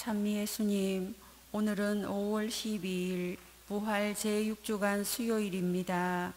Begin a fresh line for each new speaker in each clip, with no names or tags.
찬미 예수님, 오늘은 5월 12일 부활 제6주간 수요일입니다.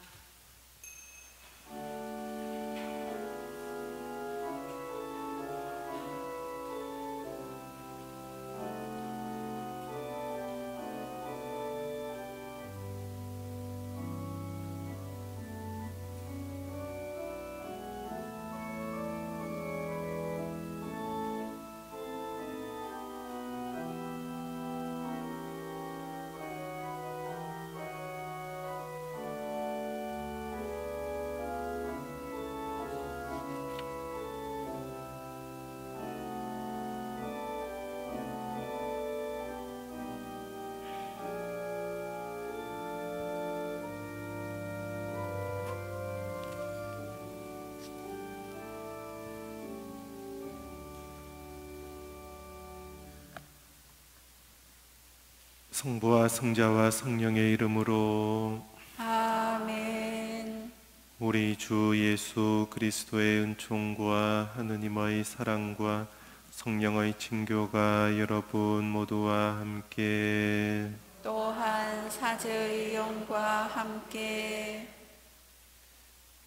성부와 성자와 성령의 이름으로
아멘.
우리 주 예수 그리스도의 은총과 하느님의 사랑과 성령의 친교가 여러분 모두와 함께
또한 사제의 영과 함께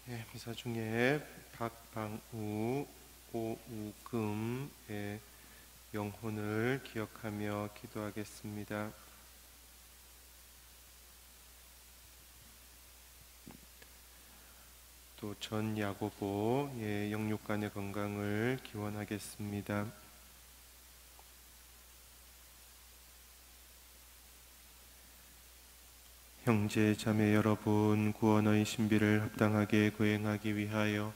예, 미사 중에 박방우 오우금의 영혼을 기억하며 기도하겠습니다. 또 전 야고보의 영육간의 건강을 기원하겠습니다. 형제 자매 여러분 구원의 신비를 합당하게 거행하기 위하여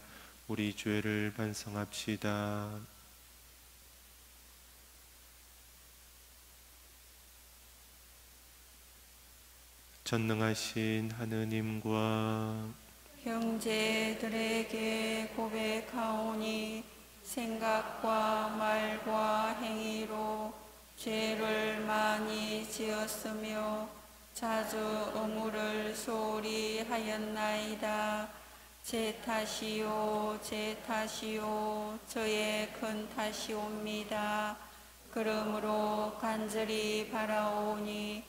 우리 죄를 반성합시다. 전능하신 하느님과
형제들에게 고백하오니 생각과 말과 행위로 죄를 많이 지었으며 자주 의무를 소홀히 하였나이다. 제 탓이요, 제 탓이요, 저의 큰 탓이옵니다. 그러므로 간절히 바라오니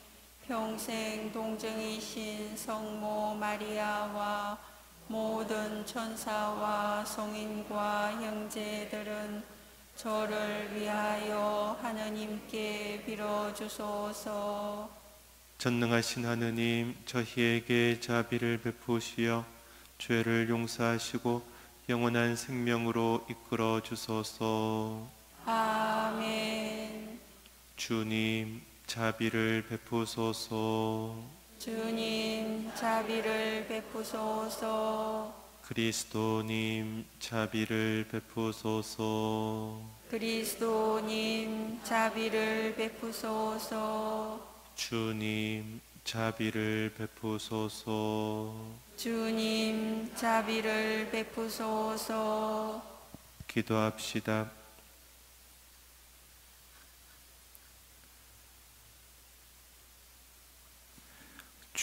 평생 동정이신 성모 마리아와 모든 천사와 성인과 형제들은 저를 위하여 하느님께 빌어주소서.
전능하신 하느님 저희에게 자비를 베푸시어 죄를 용서하시고 영원한 생명으로 이끌어 주소서.
아멘.
주님 자비를 베푸소서.
주님 자비를 베푸소서.
그리스도님 자비를 베푸소서.
그리스도님 자비를 베푸소서.
주님 자비를 베푸소서.
주님 자비를 베푸소서.
기도합시다.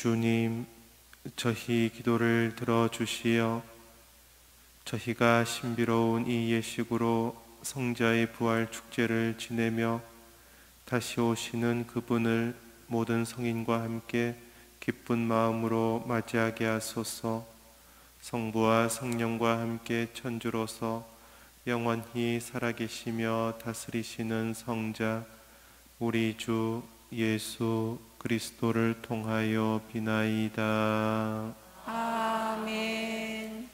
주님, 저희 기도를 들어주시어 저희가 신비로운 이 예식으로 성자의 부활 축제를 지내며 다시 오시는 그분을 모든 성인과 함께 기쁜 마음으로 맞이하게 하소서. 성부와 성령과 함께 천주로서 영원히 살아계시며 다스리시는 성자 우리 주 예수 그리스도를 통하여 비나이다.
아멘.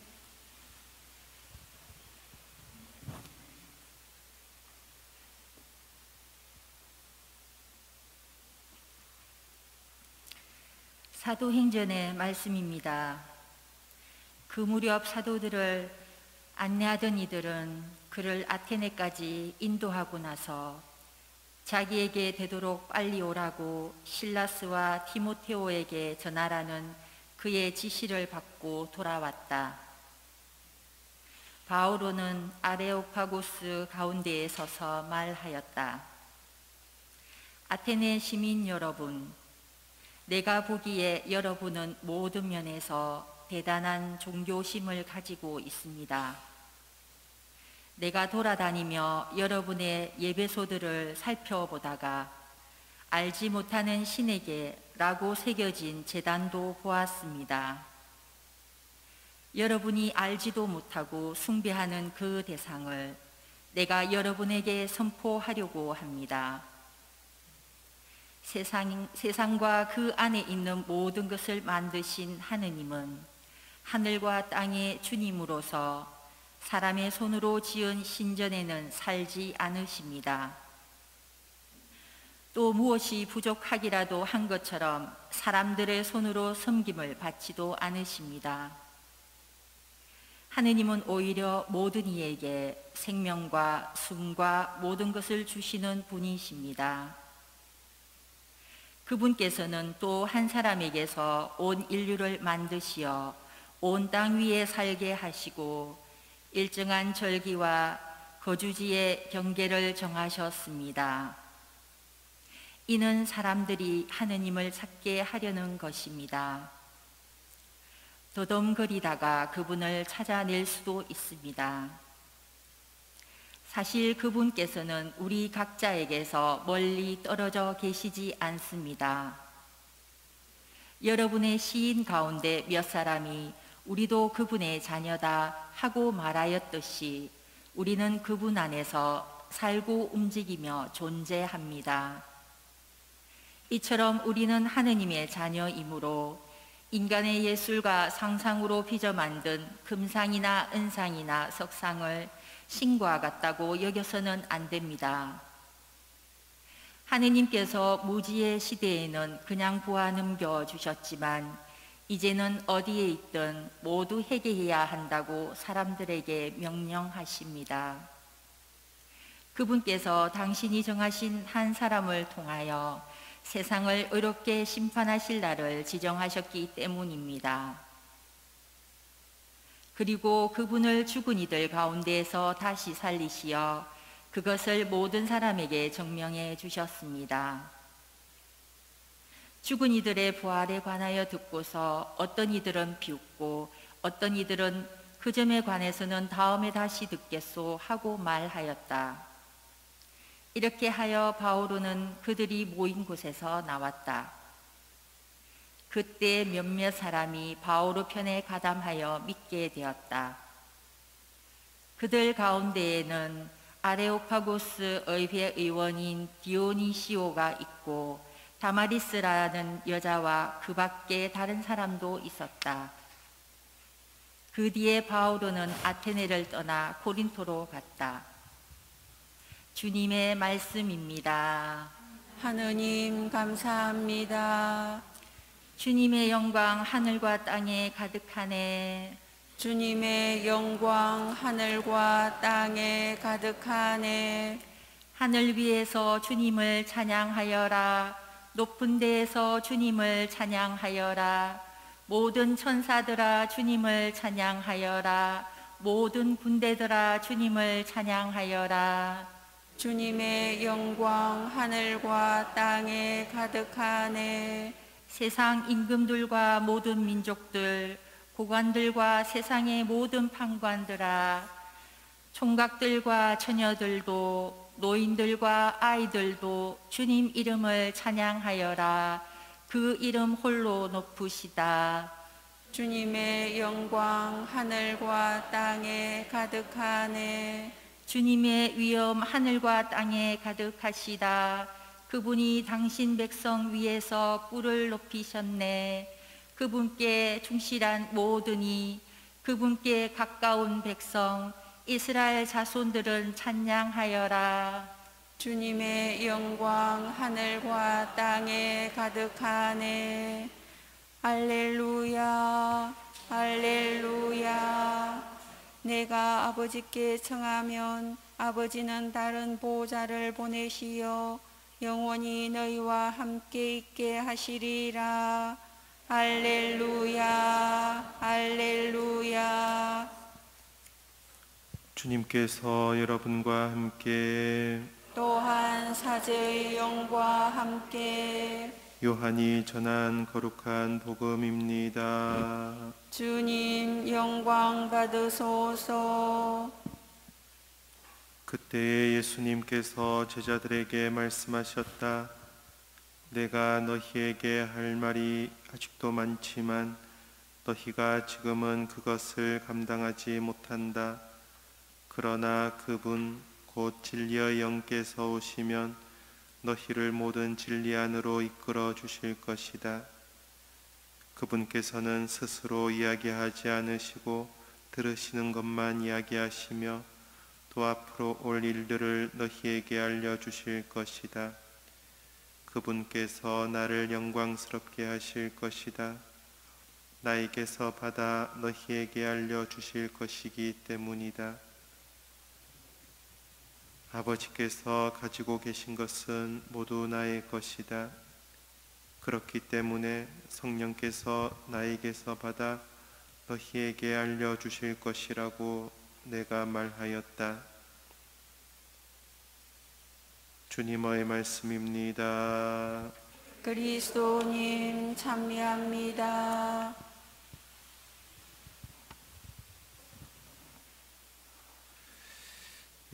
사도행전의 말씀입니다. 그 무렵 사도들을 안내하던 이들은 그를 아테네까지 인도하고 나서 자기에게 되도록 빨리 오라고 실라스와 티모테오에게 전하라는 그의 지시를 받고 돌아왔다. 바오로는 아레오파고스 가운데에 서서 말하였다. 아테네 시민 여러분, 내가 보기에 여러분은 모든 면에서 대단한 종교심을 가지고 있습니다. 내가 돌아다니며 여러분의 예배소들을 살펴보다가 알지 못하는 신에게 라고 새겨진 재단도 보았습니다. 여러분이 알지도 못하고 숭배하는 그 대상을 내가 여러분에게 선포하려고 합니다. 세상, 세상과 그 안에 있는 모든 것을 만드신 하느님은 하늘과 땅의 주님으로서 사람의 손으로 지은 신전에는 살지 않으십니다. 또 무엇이 부족하기라도 한 것처럼 사람들의 손으로 섬김을 받지도 않으십니다. 하느님은 오히려 모든 이에게 생명과 숨과 모든 것을 주시는 분이십니다. 그분께서는 또 한 사람에게서 온 인류를 만드시어 온 땅 위에 살게 하시고 일정한 절기와 거주지의 경계를 정하셨습니다. 이는 사람들이 하느님을 찾게 하려는 것입니다. 더덤거리다가 그분을 찾아낼 수도 있습니다. 사실 그분께서는 우리 각자에게서 멀리 떨어져 계시지 않습니다. 여러분의 시인 가운데 몇 사람이 우리도 그분의 자녀다 하고 말하였듯이 우리는 그분 안에서 살고 움직이며 존재합니다. 이처럼 우리는 하느님의 자녀이므로 인간의 예술과 상상으로 빚어 만든 금상이나 은상이나 석상을 신과 같다고 여겨서는 안 됩니다. 하느님께서 무지의 시대에는 그냥 보아 넘겨 주셨지만 이제는 어디에 있든 모두 회개해야 한다고 사람들에게 명령하십니다. 그분께서 당신이 정하신 한 사람을 통하여 세상을 의롭게 심판하실 날을 지정하셨기 때문입니다. 그리고 그분을 죽은 이들 가운데에서 다시 살리시어 그것을 모든 사람에게 증명해 주셨습니다. 죽은 이들의 부활에 관하여 듣고서 어떤 이들은 비웃고 어떤 이들은 그 점에 관해서는 다음에 다시 듣겠소 하고 말하였다. 이렇게 하여 바오로는 그들이 모인 곳에서 나왔다. 그때 몇몇 사람이 바오로 편에 가담하여 믿게 되었다. 그들 가운데에는 아레오파고스 의회 의원인 디오니시오가 있고 다마리스라는 여자와 그 밖에 다른 사람도 있었다. 그 뒤에 바오로는 아테네를 떠나 코린토로 갔다. 주님의 말씀입니다.
하느님 감사합니다.
주님의 영광 하늘과 땅에 가득하네.
주님의 영광 하늘과 땅에 가득하네.
하늘 위에서 주님을 찬양하여라. 높은 데에서 주님을 찬양하여라. 모든 천사들아 주님을 찬양하여라. 모든 군대들아 주님을 찬양하여라.
주님의 영광 하늘과 땅에 가득하네.
세상 임금들과 모든 민족들, 고관들과 세상의 모든 판관들아, 총각들과 처녀들도, 노인들과 아이들도 주님 이름을 찬양하여라. 그 이름 홀로 높으시다.
주님의 영광 하늘과 땅에 가득하네.
주님의 위엄 하늘과 땅에 가득하시다. 그분이 당신 백성 위에서 뿔을 높이셨네. 그분께 충실한 모든 이 그분께 가까운 백성 이스라엘 자손들은 찬양하여라.
주님의 영광 하늘과 땅에 가득하네. 할렐루야, 할렐루야. 내가 아버지께 청하면 아버지는 다른 보호자를 보내시어 영원히 너희와 함께 있게 하시리라. 할렐루야, 할렐루야.
주님께서 여러분과 함께
또한 사제의 영과 함께
요한이 전한 거룩한 복음입니다.
주님 영광 받으소서
그때에 예수님께서 제자들에게 말씀하셨다. 내가 너희에게 할 말이 아직도 많지만 너희가 지금은 그것을 감당하지 못한다. 그러나 그분 곧 진리의 영께서 오시면 너희를 모든 진리 안으로 이끌어 주실 것이다. 그분께서는 스스로 이야기하지 않으시고 들으시는 것만 이야기하시며 또 앞으로 올 일들을 너희에게 알려 주실 것이다. 그분께서 나를 영광스럽게 하실 것이다. 나에게서 받아 너희에게 알려 주실 것이기 때문이다. 아버지께서 가지고 계신 것은 모두 나의 것이다. 그렇기 때문에 성령께서 나에게서 받아 너희에게 알려 주실 것이라고 내가 말하였다. 주님의 말씀입니다.
그리스도님 찬미합니다.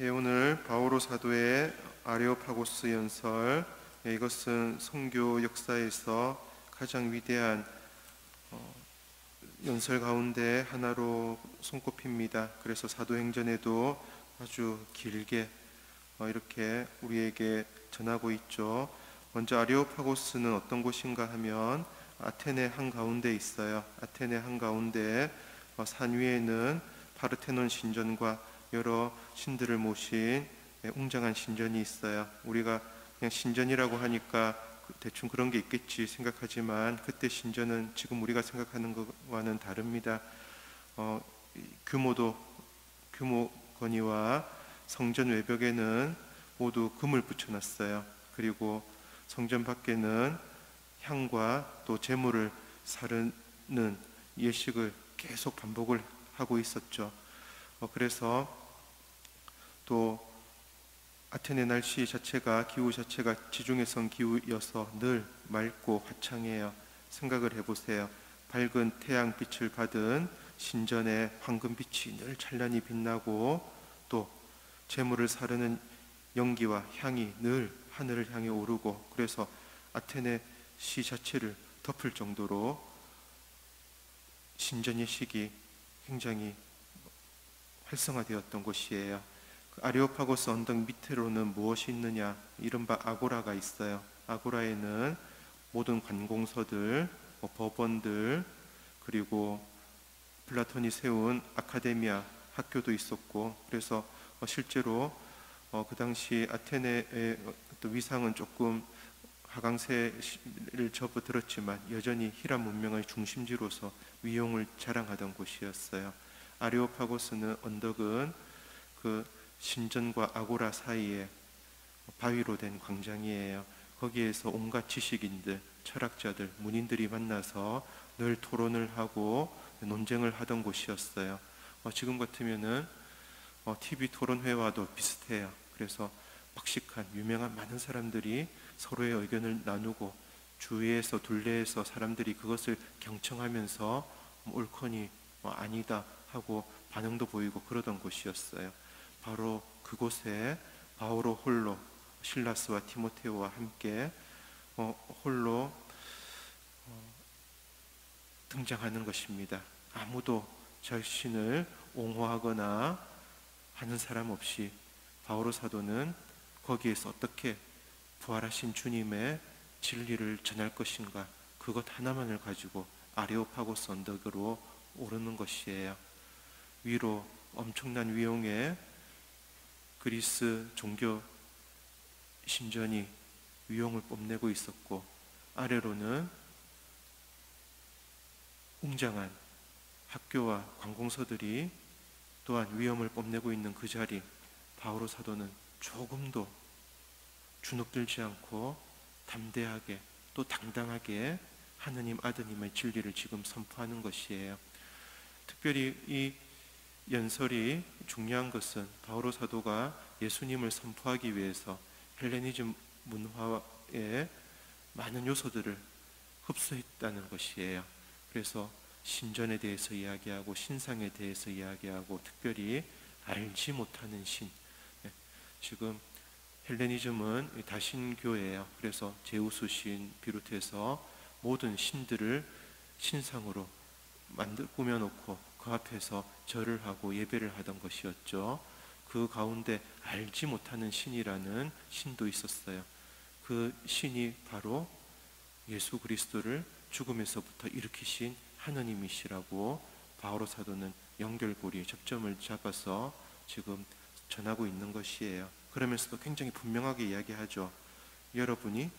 예, 오늘 바오로 사도의 아레오파고스 연설 예, 이것은 성교 역사에서 가장 위대한 어, 연설 가운데 하나로 손꼽힙니다. 그래서 사도행전에도 아주 길게 어, 이렇게 우리에게 전하고 있죠. 먼저 아레오파고스는 어떤 곳인가 하면 아테네 한 가운데 있어요. 아테네 한 가운데 어, 산 위에는 파르테논 신전과 여러 신들을 모신 예, 웅장한 신전이 있어요. 우리가 그냥 신전이라고 하니까 그 대충 그런 게 있겠지 생각하지만 그때 신전은 지금 우리가 생각하는 것과는 다릅니다. 어, 이 규모도 규모 건의와 성전 외벽에는 모두 금을 붙여놨어요. 그리고 성전 밖에는 향과 또 제물을 사르는 예식을 계속 반복을 하고 있었죠. 어, 그래서 또 아테네 날씨 자체가 기후 자체가 지중해성 기후여서 늘 맑고 화창해요. 생각을 해보세요. 밝은 태양 빛을 받은 신전의 황금 빛이 늘 찬란히 빛나고 또 재물을 사르는 연기와 향이 늘 하늘을 향해 오르고 그래서 아테네 시 자체를 덮을 정도로 신전 예식이 굉장히 활성화되었던 곳이에요. 그 아리오파고스 언덕 밑으로는 무엇이 있느냐? 이른바 아고라가 있어요. 아고라에는 모든 관공서들, 뭐 법원들, 그리고 플라톤이 세운 아카데미아 학교도 있었고, 그래서 어, 실제로 어, 그 당시 아테네의 또 위상은 조금 하강세를 접어들었지만 여전히 히람 문명의 중심지로서 위용을 자랑하던 곳이었어요. 아리오파고스는 언덕은 그 신전과 아고라 사이에 바위로 된 광장이에요. 거기에서 온갖 지식인들, 철학자들, 문인들이 만나서 늘 토론을 하고 논쟁을 하던 곳이었어요. 어, 지금 같으면은 어, TV 토론회와도 비슷해요. 그래서 박식한 유명한 많은 사람들이 서로의 의견을 나누고 주위에서 둘레에서 사람들이 그것을 경청하면서 뭐 옳거니 뭐 아니다 하고 반응도 보이고 그러던 곳이었어요. 바로 그곳에 바오로 홀로 실라스와 티모테오와 함께 어, 홀로 어, 등장하는 것입니다. 아무도 자신을 옹호하거나 하는 사람 없이 바오로 사도는 거기에서 어떻게 부활하신 주님의 진리를 전할 것인가 그것 하나만을 가지고 아레오파고스 언덕으로 오르는 것이에요. 위로 엄청난 위용의 그리스 종교 신전이 위용을 뽐내고 있었고 아래로는 웅장한 학교와 관공서들이 또한 위험을 뽐내고 있는 그 자리 바오로 사도는 조금도 주눅들지 않고 담대하게 또 당당하게 하느님 아드님의 진리를 지금 선포하는 것이에요. 특별히 이 연설이 중요한 것은 바오로 사도가 예수님을 선포하기 위해서 헬레니즘 문화의 많은 요소들을 흡수했다는 것이에요. 그래서 신전에 대해서 이야기하고 신상에 대해서 이야기하고 특별히 알지 못하는 신, 예, 지금 헬레니즘은 이 다신교예요. 그래서 제우스 신 비롯해서 모든 신들을 신상으로 만들 꾸며놓고 그 앞에서 절을 하고 예배를 하던 것이었죠. 그 가운데 알지 못하는 신이라는 신도 있었어요. 그 신이 바로 예수 그리스도를 죽음에서부터 일으키신 하느님이시라고 바오로 사도는 연결고리 접점을 잡아서 지금 전하고 있는 것이에요. 그러면서도 굉장히 분명하게 이야기하죠. 여러분이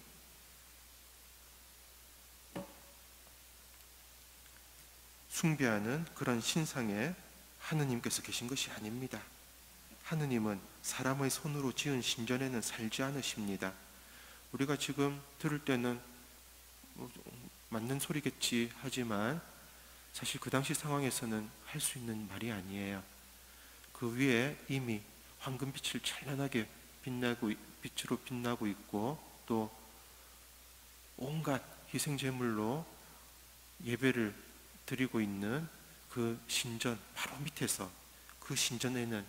숭배하는 그런 신상에 하느님께서 계신 것이 아닙니다. 하느님은 사람의 손으로 지은 신전에는 살지 않으십니다. 우리가 지금 들을 때는 뭐 맞는 소리겠지 하지만 사실 그 당시 상황에서는 할 수 있는 말이 아니에요. 그 위에 이미 황금빛을 찬란하게 빛나고 빛으로 빛나고 있고 또 온갖 희생 제물로 예배를 드리고 있는 그 신전 바로 밑에서 그 신전에는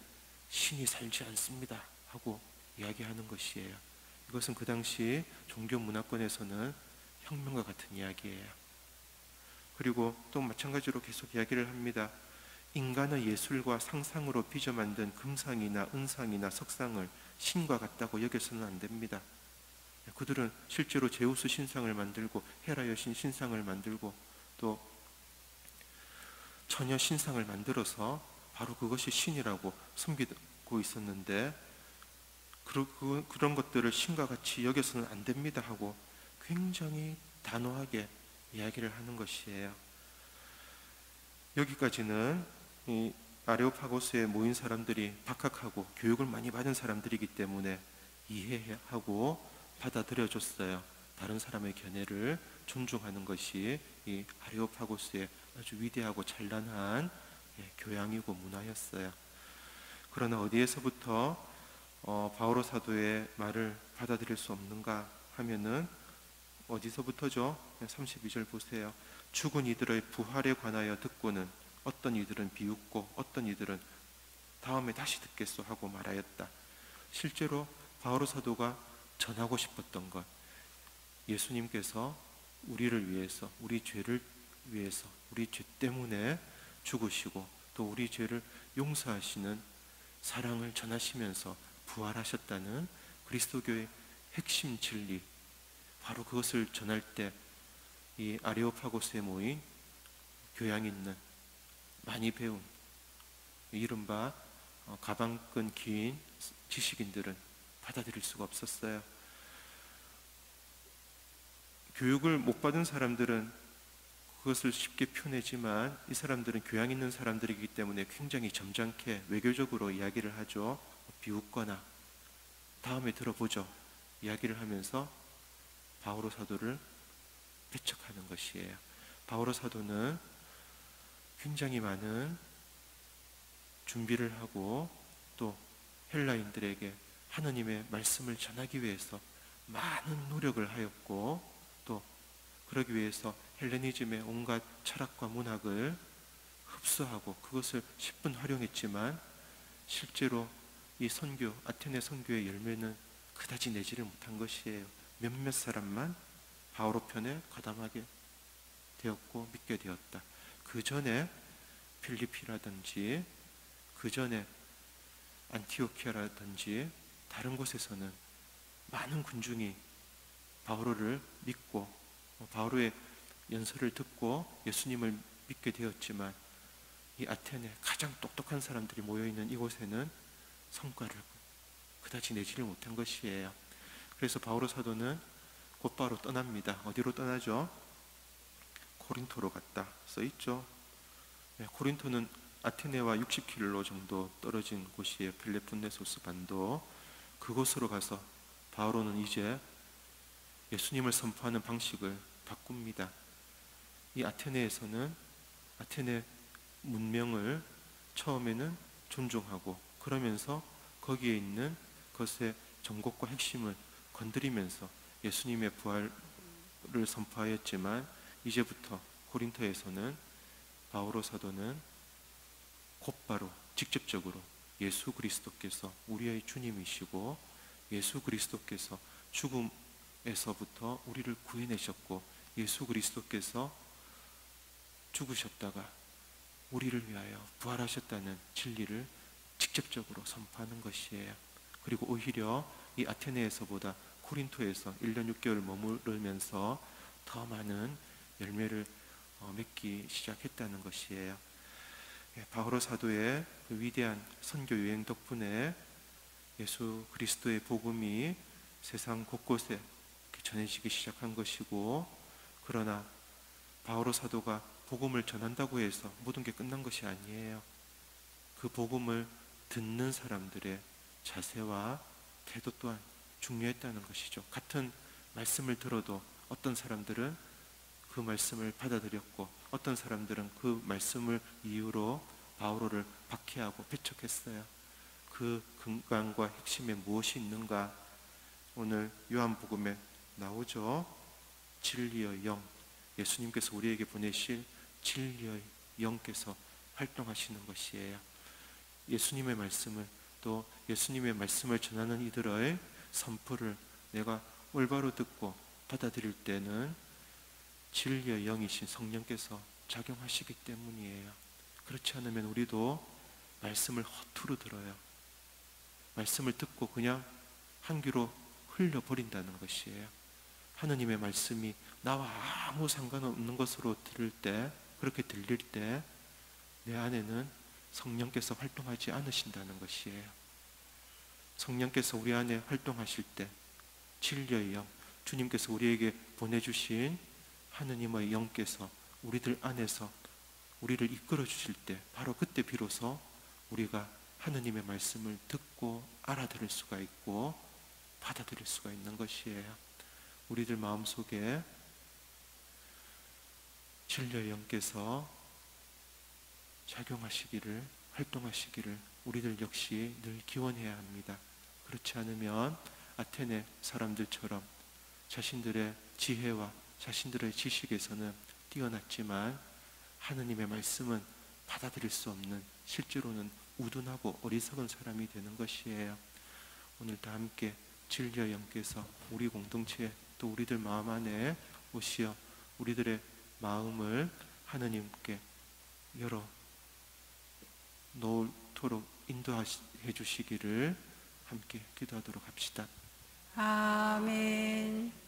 신이 살지 않습니다 하고 이야기하는 것이에요. 이것은 그 당시 종교 문화권에서는 혁명과 같은 이야기예요. 그리고 또 마찬가지로 계속 이야기를 합니다. 인간의 예술과 상상으로 빚어 만든 금상이나 은상이나 석상을 신과 같다고 여겨서는 안 됩니다. 그들은 실제로 제우스 신상을 만들고 헤라 여신 신상을 만들고 또 처녀 신상을 만들어서 바로 그것이 신이라고 섬기고 있었는데 그, 그런 것들을 신과 같이 여겨서는 안 됩니다 하고 굉장히 단호하게 이야기를 하는 것이에요. 여기까지는 이 아레오파고스에 모인 사람들이 박학하고 교육을 많이 받은 사람들이기 때문에 이해하고 받아들여줬어요. 다른 사람의 견해를 존중하는 것이 이 아레오파고스의 아주 위대하고 찬란한 예, 교양이고 문화였어요. 그러나 어디에서부터 어, 바오로 사도의 말을 받아들일 수 없는가 하면은 어디서부터죠? 32절 보세요. 죽은 이들의 부활에 관하여 듣고는 어떤 이들은 비웃고 어떤 이들은 다음에 다시 듣겠소 하고 말하였다. 실제로 바오로 사도가 전하고 싶었던 것 예수님께서 우리를 위해서 우리 죄를 위해서 우리 죄 때문에 죽으시고 또 우리 죄를 용서하시는 사랑을 전하시면서 부활하셨다는 그리스도교의 핵심 진리 바로 그것을 전할 때 이 아레오파고스에 모인 교양 있는 많이 배운 이른바 어, 가방끈 긴 지식인들은 받아들일 수가 없었어요. 교육을 못 받은 사람들은 그것을 쉽게 표내지만 이 사람들은 교양 있는 사람들이기 때문에 굉장히 점잖게 외교적으로 이야기를 하죠. 비웃거나 다음에 들어보죠. 이야기를 하면서 바오로 사도를 배척하는 것이에요. 바오로 사도는 굉장히 많은 준비를 하고 또 헬라인들에게 하나님의 말씀을 전하기 위해서 많은 노력을 하였고 또 그러기 위해서 헬레니즘의 온갖 철학과 문학을 흡수하고 그것을 10분 활용했지만 실제로 이 선교 아테네 선교의 열매는 그다지 내지를 못한 것이에요. 몇몇 사람만 바오로 편에 가담하게 되었고 믿게 되었다. 그 전에 필리피라든지 그 전에 안티오키아라든지 다른 곳에서는 많은 군중이 바오로를 믿고 바오로의 연설을 듣고 예수님을 믿게 되었지만 이 아테네 가장 똑똑한 사람들이 모여 있는 이곳에는 성과를 그다지 내지를 못한 것이에요. 그래서 바오로 사도는 곧바로 떠납니다. 어디로 떠나죠? 코린토로 갔다 써 있죠. 네, 코린토는 아테네와 60km 정도 떨어진 곳이에요. 펠레폰네소스 반도. 그곳으로 가서 바오로는 이제 예수님을 선포하는 방식을 바꿉니다. 이 아테네에서는 아테네 문명을 처음에는 존중하고 그러면서 거기에 있는 것의 정곡과 핵심을 건드리면서 예수님의 부활을 선포하였지만 이제부터 고린토에서는 바오로 사도는 곧바로 직접적으로 예수 그리스도께서 우리의 주님이시고 예수 그리스도께서 죽음에서부터 우리를 구해내셨고 예수 그리스도께서 죽으셨다가 우리를 위하여 부활하셨다는 진리를 직접적으로 선포하는 것이에요. 그리고 오히려 이 아테네에서보다 코린토에서 1년 6개월 머무르면서 더 많은 열매를 어, 맺기 시작했다는 것이에요. 예, 바오로 사도의 그 위대한 선교 여행 덕분에 예수 그리스도의 복음이 세상 곳곳에 전해지기 시작한 것이고 그러나 바오로 사도가 복음을 전한다고 해서 모든 게 끝난 것이 아니에요. 그 복음을 듣는 사람들의 자세와 태도 또한 중요했다는 것이죠. 같은 말씀을 들어도 어떤 사람들은 그 말씀을 받아들였고 어떤 사람들은 그 말씀을 이유로 바오로를 박해하고 배척했어요. 그 근간과 핵심에 무엇이 있는가? 오늘 요한복음에 나오죠. 진리의 영. 예수님께서 우리에게 보내실 진리의 영께서 활동하시는 것이에요. 예수님의 말씀을 또 예수님의 말씀을 전하는 이들의 선포를 내가 올바로 듣고 받아들일 때는 진리의 영이신 성령께서 작용하시기 때문이에요. 그렇지 않으면 우리도 말씀을 허투루 들어요. 말씀을 듣고 그냥 한 귀로 흘려버린다는 것이에요. 하느님의 말씀이 나와 아무 상관없는 것으로 들을 때, 그렇게 들릴 때, 내 안에는 성령께서 활동하지 않으신다는 것이에요. 성령께서 우리 안에 활동하실 때, 진리의 영, 주님께서 우리에게 보내주신 하느님의 영께서 우리들 안에서 우리를 이끌어 주실 때, 바로 그때 비로소 우리가 하느님의 말씀을 듣고 알아들을 수가 있고 받아들일 수가 있는 것이에요. 우리들 마음속에 진리의 영께서 작용하시기를 활동하시기를 우리들 역시 늘 기원해야 합니다. 그렇지 않으면 아테네 사람들처럼 자신들의 지혜와 자신들의 지식에서는 뛰어났지만 하느님의 말씀은 받아들일 수 없는 실제로는 우둔하고 어리석은 사람이 되는 것이에요. 오늘 다 함께 진리의 영께서 우리 공동체 또 우리들 마음 안에 오시어 우리들의 마음을 하느님께 열어 놓도록 인도해 주시기를 함께 기도하도록 합시다.
아멘.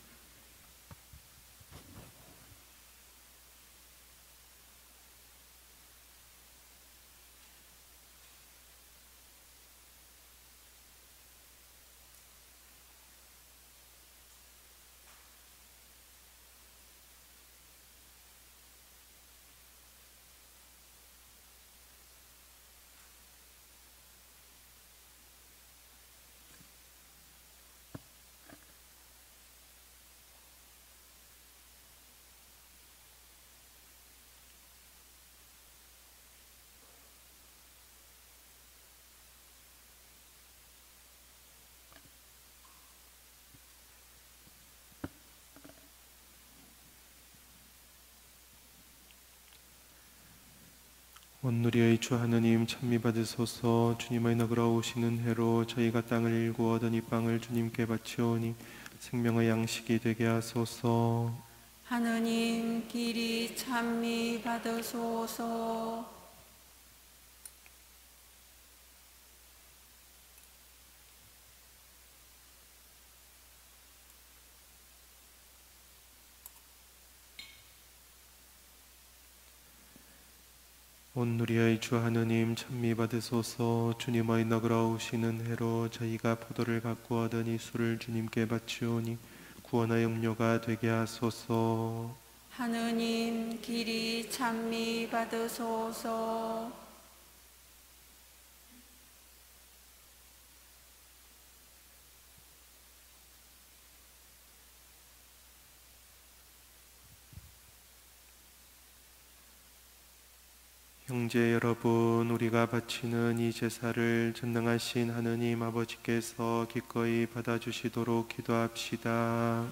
온누리의 주 하느님 찬미 받으소서 주님의 너그러 오시는 해로 저희가 땅을 일구 얻은 이 빵을 주님께 바치오니 생명의 양식이 되게 하소서
하느님 길이 찬미 받으소서.
온누리의 주 하느님 찬미 받으소서 주님의 너그러 오시는 해로 저희가 포도를 갖고 얻은 이 술을 주님께 바치오니 구원의 음료가 되게 하소서
하느님 길이 찬미 받으소서.
형제 여러분, 우리가 바치는 이 제사를 전능하신 하느님 아버지께서 기꺼이 받아주시도록 기도합시다.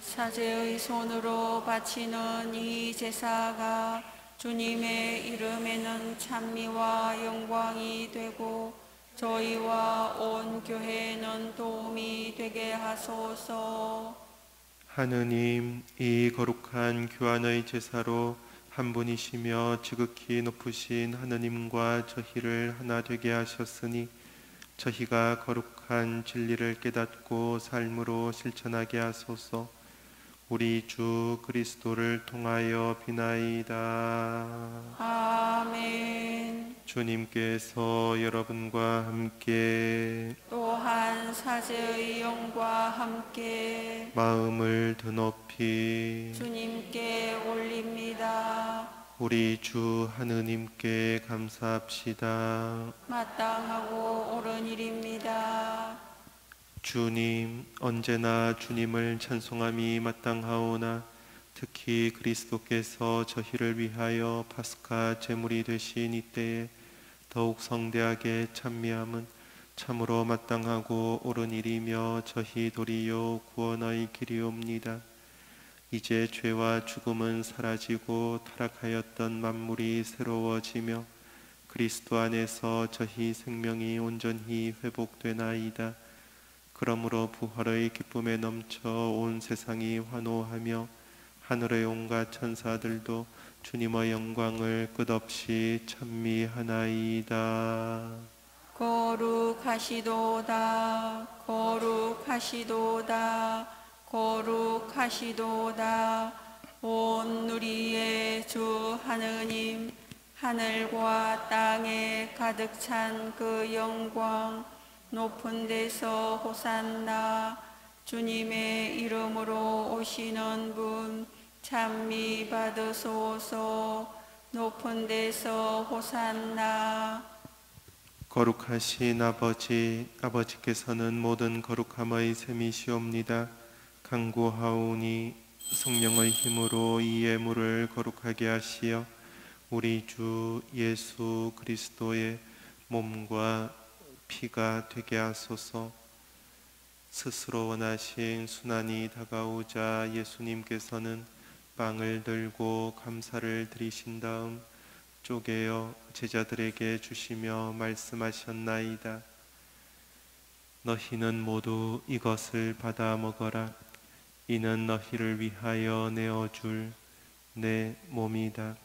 사제의 손으로 바치는 이 제사가 주님의 이름에는 찬미와 영광이 되고 저희와 온 교회는 도움이 되게 하소서.
하느님 이 거룩한 교환의 제사로 한 분이시며 지극히 높으신 하느님과 저희를 하나 되게 하셨으니 저희가 거룩한 진리를 깨닫고 삶으로 실천하게 하소서 우리 주 그리스도를 통하여 비나이다
아멘.
주님께서 여러분과 함께
또한 사제의 영과 함께
마음을 드높이
주님께 올립니다.
우리 주 하느님께 감사합시다.
마땅하고 옳은 일입니다.
주님, 언제나 주님을 찬송함이 마땅하오나 특히 그리스도께서 저희를 위하여 파스카 제물이 되신 이때에 더욱 성대하게 찬미함은 참으로 마땅하고 옳은 일이며 저희 도리요 구원의 길이옵니다. 이제 죄와 죽음은 사라지고 타락하였던 만물이 새로워지며 그리스도 안에서 저희 생명이 온전히 회복되나이다. 그러므로 부활의 기쁨에 넘쳐 온 세상이 환호하며 하늘의 온갖 천사들도 주님의 영광을 끝없이 찬미하나이다.
거룩하시도다. 거룩하시도다. 거룩하시도다. 온 누리의 주 하느님 하늘과 땅에 가득 찬 그 영광 높은 데서 호산나 주님의 이름으로 오시는 분 찬미 받으소서 높은 데서 호산나
거룩하신 아버지, 아버지께서는 모든 거룩함의 셈이시옵니다. 강구하오니 성령의 힘으로 이 예물을 거룩하게 하시어 우리 주 예수 그리스도의 몸과 피가 되게 하소서. 스스로 원하신 순환이 다가오자 예수님께서는 빵을 들고 감사를 드리신 다음 쪼개어 제자들에게 주시며 말씀하셨나이다. 너희는 모두 이것을 받아 먹어라. 이는 너희를 위하여 내어줄 내 몸이다.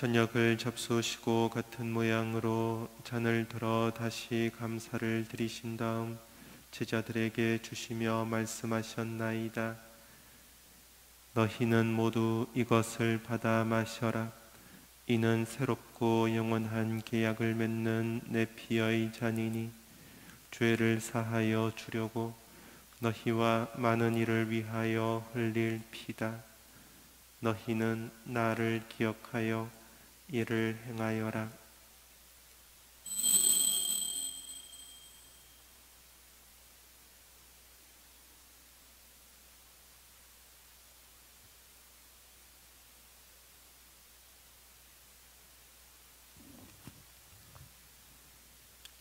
저녁을 잡수시고 같은 모양으로 잔을 들어 다시 감사를 드리신 다음 제자들에게 주시며 말씀하셨나이다. 너희는 모두 이것을 받아 마셔라. 이는 새롭고 영원한 계약을 맺는 내 피의 잔이니 죄를 사하여 주려고 너희와 많은 이를 위하여 흘릴 피다. 너희는 나를 기억하여 이를 행하여라.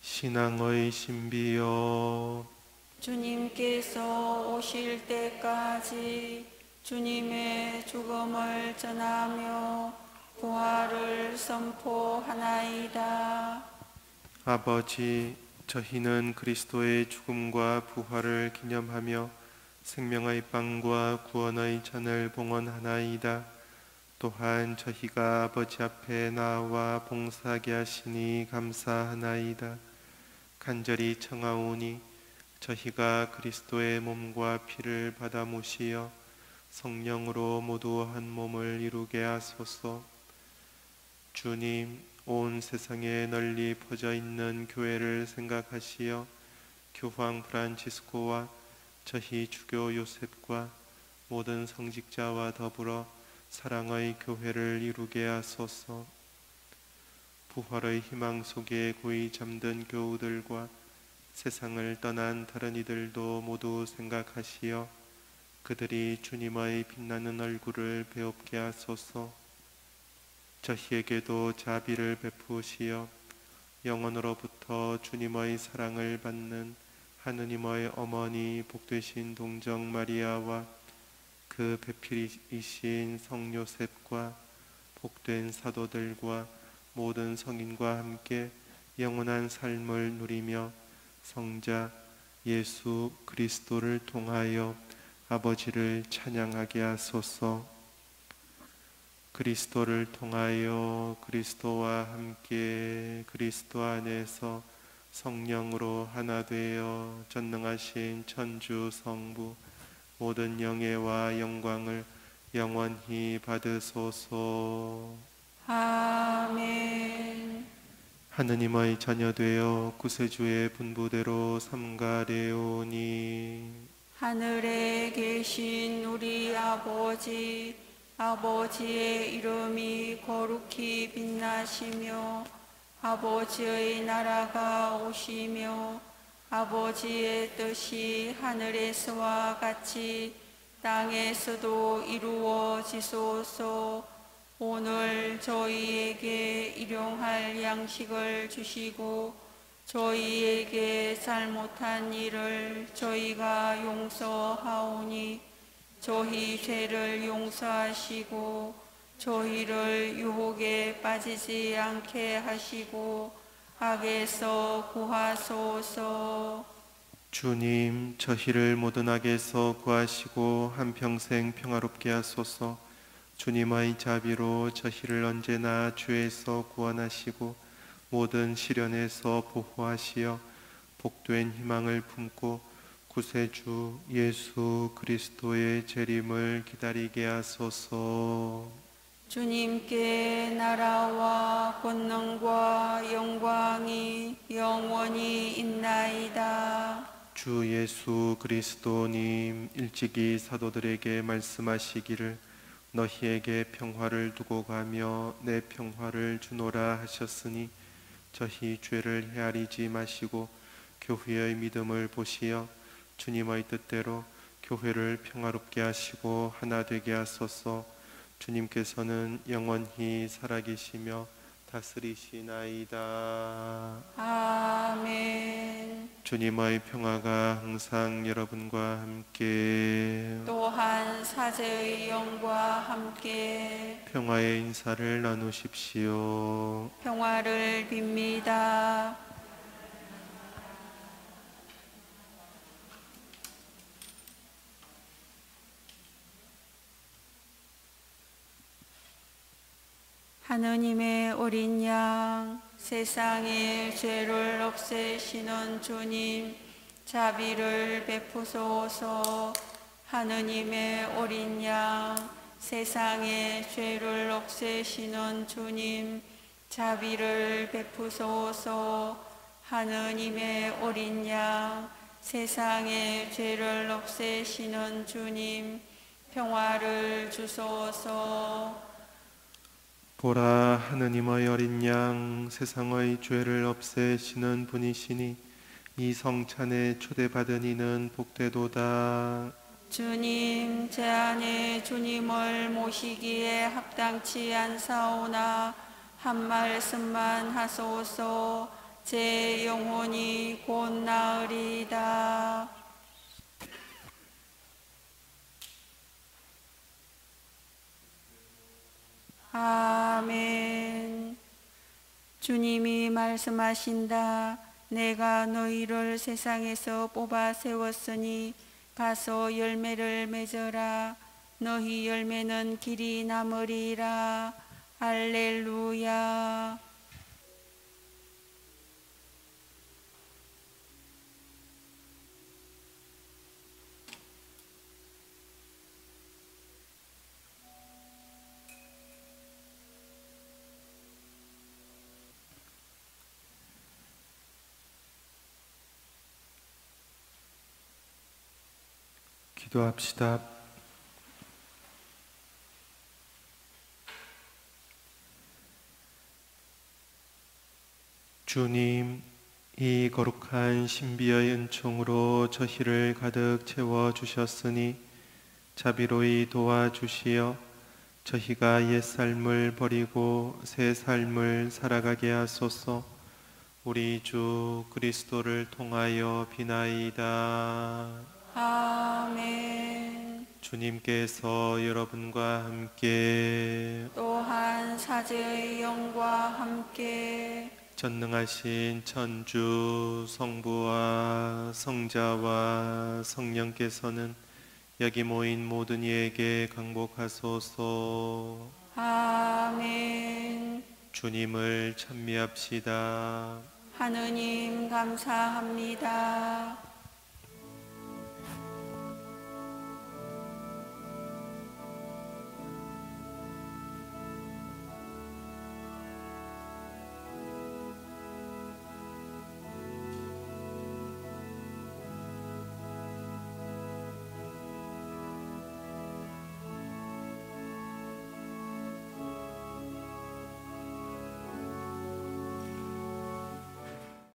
신앙의 신비여
주님께서 오실 때까지 주님의 죽음을 전하며 부활을 선포하나이다.
아버지 저희는 그리스도의 죽음과 부활을 기념하며 생명의 빵과 구원의 잔을 봉헌하나이다. 또한 저희가 아버지 앞에 나와 봉사하게 하시니 감사하나이다. 간절히 청하오니 저희가 그리스도의 몸과 피를 받아 모시어 성령으로 모두 한 몸을 이루게 하소서. 주님, 온 세상에 널리 퍼져 있는 교회를 생각하시어 교황 프란치스코와 저희 주교 요셉과 모든 성직자와 더불어 사랑의 교회를 이루게 하소서. 부활의 희망 속에 고이 잠든 교우들과 세상을 떠난 다른 이들도 모두 생각하시어 그들이 주님의 빛나는 얼굴을 배웁게 하소서. 저희에게도 자비를 베푸시어 영원으로부터 주님의 사랑을 받는 하느님의 어머니 복되신 동정 마리아와 그 배필이신 성 요셉과 복된 사도들과 모든 성인과 함께 영원한 삶을 누리며 성자 예수 그리스도를 통하여 아버지를 찬양하게 하소서. 그리스도를 통하여 그리스도와 함께 그리스도 안에서 성령으로 하나 되어 전능하신 천주 성부 모든 영예와 영광을 영원히 받으소서.
아멘.
하느님의 자녀 되어 구세주의 분부대로 삼가되오니
하늘에 계신 우리 아버지, 아버지의 이름이 거룩히 빛나시며, 아버지의 나라가 오시며, 아버지의 뜻이 하늘에서와 같이 땅에서도 이루어지소서. 오늘 저희에게 일용할 양식을 주시고, 저희에게 잘못한 일을 저희가 용서하오니 저희 죄를 용서하시고 저희를 유혹에 빠지지 않게 하시고 악에서 구하소서.
주님 저희를 모든 악에서 구하시고 한평생 평화롭게 하소서. 주님의 자비로 저희를 언제나 죄에서 구원하시고 모든 시련에서 보호하시어 복된 희망을 품고 구세주 예수 그리스도의 재림을 기다리게 하소서.
주님께 나라와 권능과 영광이 영원히 있나이다.
주 예수 그리스도님 일찍이 사도들에게 말씀하시기를 너희에게 평화를 두고 가며 내 평화를 주노라 하셨으니 저희 죄를 헤아리지 마시고 교회의 믿음을 보시어 주님의 뜻대로 교회를 평화롭게 하시고 하나 되게 하소서 주님께서는 영원히 살아계시며 다스리시나이다.
아멘.
주님의 평화가 항상 여러분과 함께
또한 사제의 영과 함께
평화의 인사를 나누십시오.
평화를 빕니다. 하느님의 어린 양, 세상의 죄를 없애시는 주님, 자비를 베푸소서. 하느님의 어린 양, 세상의 죄를 없애시는 주님, 자비를 베푸소서. 하느님의 어린 양, 세상의 죄를 없애시는 주님, 평화를 주소서.
보라 하느님의 어린 양 세상의 죄를 없애시는 분이시니 이 성찬에 초대받은 이는 복되도다.
주님 제 안에 주님을 모시기에 합당치 않사오나 한 말씀만 하소서. 제 영혼이 곧 나으리다 아멘. 주님이 말씀하신다. 내가 너희를 세상에서 뽑아 세웠으니 가서 열매를 맺어라. 너희 열매는 길이 남으리라. 할렐루야.
기도합시다. 주님, 이 거룩한 신비의 은총으로 저희를 가득 채워 주셨으니 자비로이 도와주시어 저희가 옛 삶을 버리고 새 삶을 살아가게 하소서. 우리 주 그리스도를 통하여 비나이다.
아멘.
주님께서 여러분과 함께
또한 사제의 영과 함께
전능하신 천주 성부와 성자와 성령께서는 여기 모인 모든 이에게 강복하소서
아멘.
주님을 찬미합시다
하느님 감사합니다.